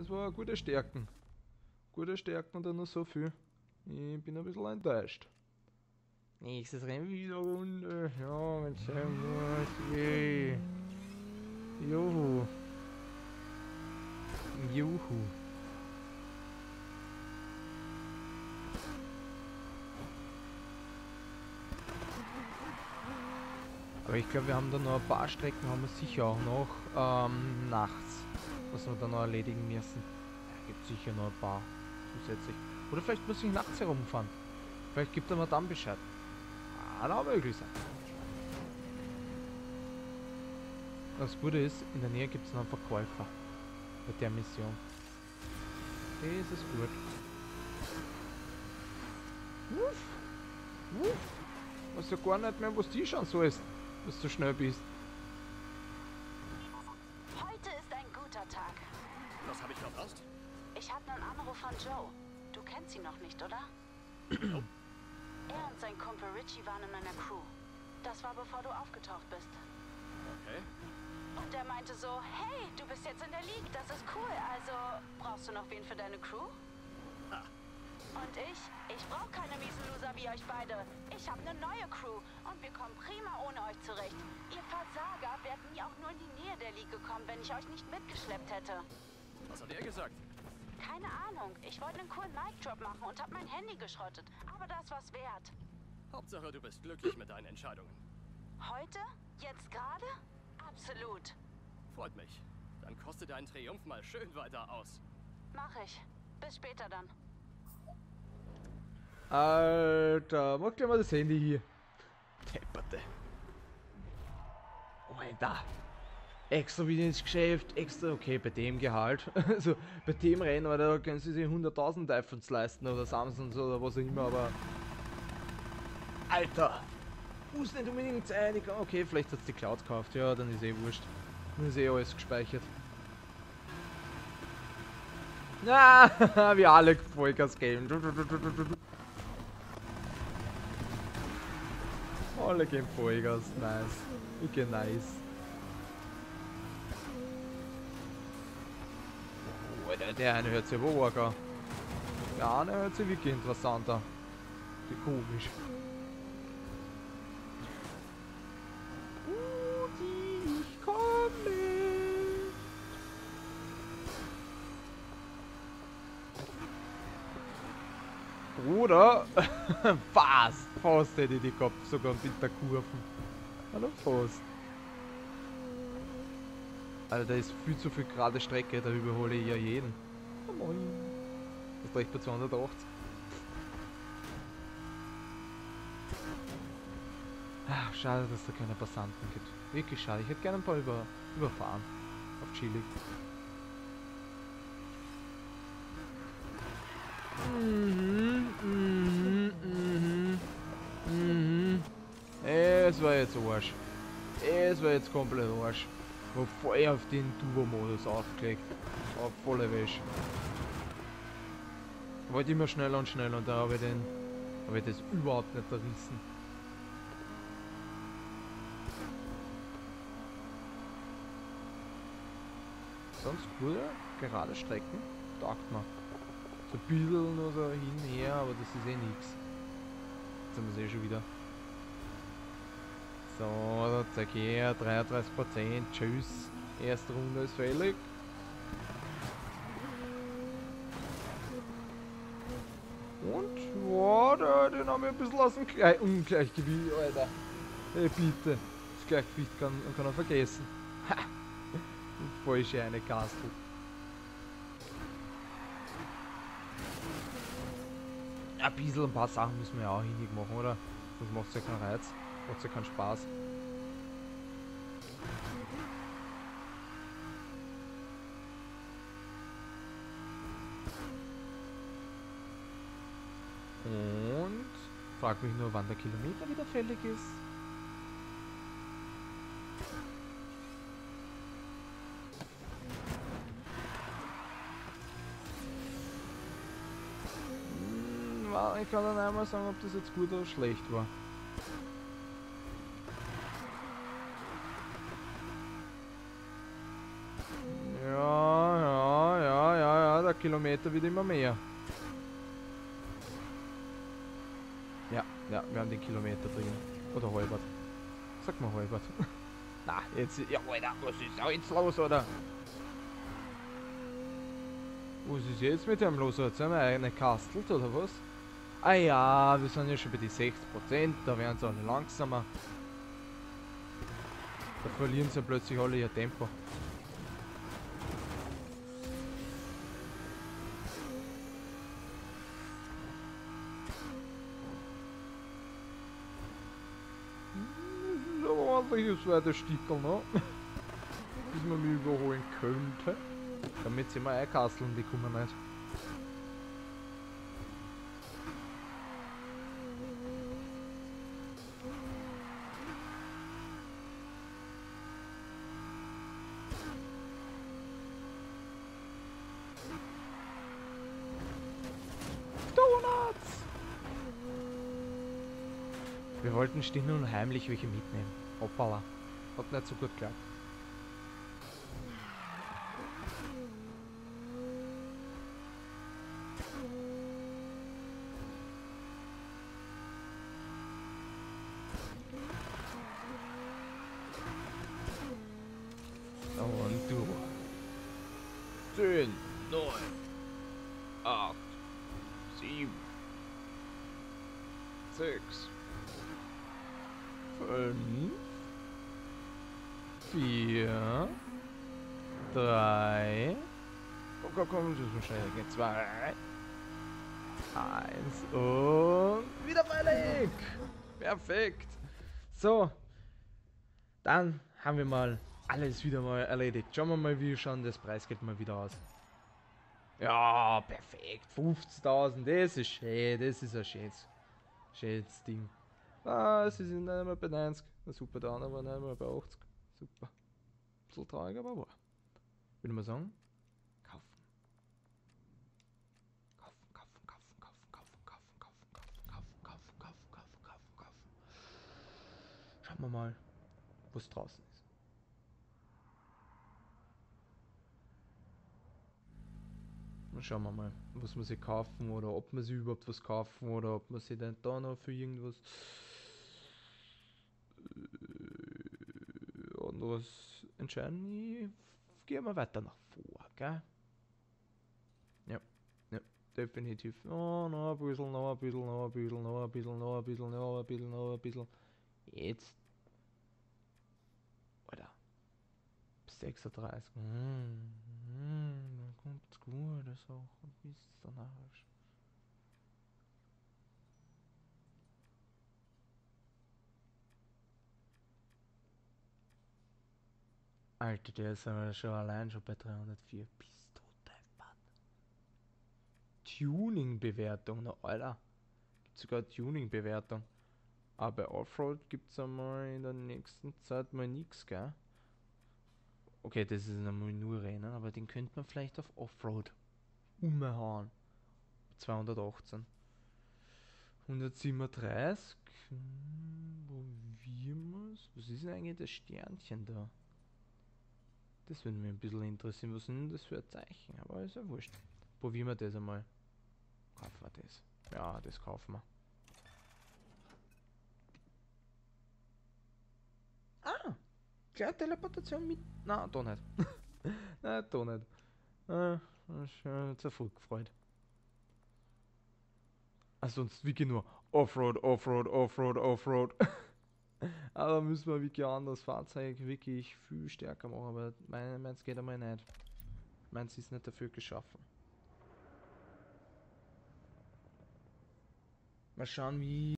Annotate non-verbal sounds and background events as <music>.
Das war gute Stärken. Gute Stärken und dann nur so viel. Ich bin ein bisschen enttäuscht. Nächstes Rennen wieder Runde. Ja, sein muss. Yay. Juhu. Juhu. Aber ich glaube, wir haben da noch ein paar Strecken, haben wir sicher auch noch ähm, nachts, was wir da noch erledigen müssen. Ja, gibt sicher noch ein paar zusätzlich. Oder vielleicht muss ich nachts herumfahren. Vielleicht gibt er mir dann Bescheid. Kann auch möglich sein. Das Gute ist, in der Nähe gibt es noch einen Verkäufer bei der Mission. Das ist gut. Wuff. Wuff. Weiß ja gar nicht mehr, was die schon so ist, dass du schnell bist. Heute ist ein guter Tag. Was habe ich verpasst? Ich hatte einen Anruf von Joe. Du kennst ihn noch nicht, oder? <clears throat> er und sein Kumpel Richie waren in meiner Crew. Das war bevor du aufgetaucht bist. Okay. Und er meinte so, hey, du bist jetzt in der League, das ist cool. Also, brauchst du noch wen für deine Crew? Ah. Und ich? Ich brauche keine miesen Loser wie euch beide. Ich habe eine neue Crew und wir kommen prima ohne euch zurecht. Ihr Versager wärt nie auch nur in die Nähe der League gekommen, wenn ich euch nicht mitgeschleppt hätte. Was hat er gesagt? Keine Ahnung. Ich wollte einen coolen Mic-Drop machen und habe mein Handy geschrottet. Aber das war's wert. Hauptsache, du bist glücklich mit deinen Entscheidungen. Heute? Jetzt gerade? Absolut. Freut mich. Dann koste deinen Triumph mal schön weiter aus. Mach ich. Bis später dann. Alter, mach dir mal das Handy hier. Depperte. Alter. Extra wieder ins Geschäft, extra, okay, bei dem Gehalt. <laughs> Also bei dem Rennen, Alter, da können sie sich 100.000 iPhones leisten oder Samsungs oder was auch immer, aber. Alter! Muss nicht unbedingt sein. Okay, vielleicht hat die Cloud gekauft, ja, dann ist eh wurscht. Dann ist eh alles gespeichert. Na, <laughs> wie alle Vollgas geben. Alle gehen Vollgas, nice. Okay, nice. Alter, der eine hört sich aber. Der eine hört sich wirklich interessant an. Wie komisch. <laughs> fast, fast hätte ich die gehabt, sogar mit der Kurven. Hallo, fast. Alter, da ist viel zu viel gerade Strecke, da überhole ich ja jeden. On. Das reicht bei 280. Ach, schade, dass da keine Passanten gibt. Wirklich schade. Ich hätte gerne ein paar über, überfahren. Auf Chili. Mhm, mhm, Es war jetzt Arsch. Es war jetzt komplett Arsch. War voll auf den Turbo-Modus aufgelegt. Auf volle Wäsche. Wollte immer schneller und schneller und da habe ich den. ich das überhaupt nicht errissen. Sonst gute, gerade Strecken, taugt man. So ein bisschen nur so hin her, aber das ist eh nix. Jetzt haben wir es eh schon wieder. So, her, 33%, tschüss. Erste Runde ist fällig. Und, ja, der, den haben wir ein bisschen aus dem Gle Ungleichgewicht, Alter. Hey, bitte. Das Gleichgewicht kann, kann er vergessen. Ha! Falsche eine Kastel. Ein bisschen ein paar Sachen müssen wir ja auch hinig machen, oder? Sonst macht es ja keinen Reiz. Macht ja keinen Spaß. Und frag mich nur, wann der Kilometer wieder fällig ist. Hm, Ich kann dann einmal sagen, ob das jetzt gut oder schlecht war. Ja, ja, ja, ja, Kilometer wird immer mehr. Ja, ja, wir haben den Kilometer drin. Oder halbert. Sag mal halbert. <laughs> Na, jetzt, ja, Alter, was ist da jetzt los, oder? Was ist jetzt mit dem los? Jetzt haben wir eine kastelt, oder was? Ah ja, wir sind ja schon bei die 60%, da werden sie alle langsamer. Da verlieren sie plötzlich alle ihr Tempo. Aber ordentliches zweites Stickel, ne? Bis man mich überholen könnte. Damit sie mal einkasteln, die kommen nicht. Donuts! Wir wollten still und heimlich welche mitnehmen. Opala. But that's a good cat. Dauern 4, 3, komm, komm, komm, das muss schnell gehen, 2, 1 und wieder freilich! Perfekt! So, dann haben wir mal alles wieder mal erledigt. Schauen wir mal, wie schauen das Preisgeld mal wieder aus. Ja, perfekt. 50.000, das ist schön, das ist ein schönes, schönes Ding. Ah, sie sind nicht mehr bei 90. Na super, der andere war nicht mehr bei 80. Super. Bisschen traurig, aber wahr. Würde man sagen, kaufen. Kaufen, kaufen, kaufen, kaufen, kaufen, kaufen, kaufen, kaufen, kaufen, kaufen, kaufen, kaufen, kaufen, kaufen. Schauen wir mal, was draußen ist. Schauen wir mal, was wir sie kaufen oder ob wir sie überhaupt was kaufen oder ob wir sie dann da noch für irgendwas Entscheiden, ich gehe mal weiter nach vor, gell? Ja, ja, bisschen, noch ein bisschen, noch ein bisschen, noch ein bisschen, noch ein bisschen, noch ein bisschen. Jetzt. Oder? 36. Mm, mm, dann kommt's gut, das auch ein bisschen nachher. Alter, der ist aber schon allein schon bei 304. Bist du deppert? Tuning-Bewertung, na Alter. Gibt sogar Tuning-Bewertung. Aber bei Offroad gibt's einmal in der nächsten Zeit mal nix, gell? Okay, das ist einmal nur Rennen, aber den könnte man vielleicht auf Offroad umhauen. 218. 137. Hm, probieren wir's. Was ist denn eigentlich das Sternchen da? Das würde mich ein bisschen interessieren. Was denn das für ein Zeichen? Aber ist ja wurscht. Probieren wir das einmal. Kaufen wir das. Ja, das kaufen wir. Ah! Gleich Teleportation mit. Na, da nicht. Nein, da nicht. Äh, schon zu früh gefreut. Ah, sonst wirklich nur Offroad, Offroad, Offroad, Offroad. <laughs> aber müssen wir wirklich ein anderes Fahrzeug wirklich viel stärker machen, aber mein, meins geht einmal nicht. Meins ist nicht dafür geschaffen. Mal schauen, wie